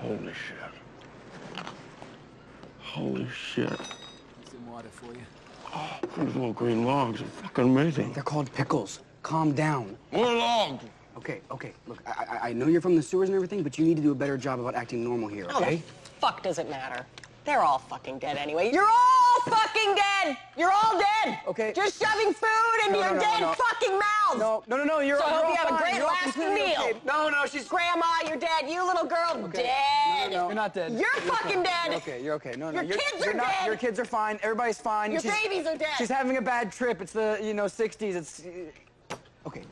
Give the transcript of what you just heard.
Holy shit. Holy shit. Some water for you. Oh, these little green logs are fucking amazing. They're called pickles. Calm down. More logs. Okay, okay. Look, I, I, I know you're from the sewers and everything, but you need to do a better job about acting normal here, How okay? the fuck does it matter? They're all fucking dead anyway. You're all fucking dead! You're all dead! Okay. Just shoving food into No, no, your no, dead no. fucking mouths! No, no, no, no. You're. So I hope all you have a great last meal. okay. No, no, she's. Grandma, you're dead. You little girl, dead. No, no, You're not dead. You're, You're fucking okay. dead. You're okay. You're okay. No, no. Your you're, kids you're are not, dead. Your kids are fine. Everybody's fine. Your She's- babies are dead. She's having a bad trip. It's the you know 60s. It's. Okay.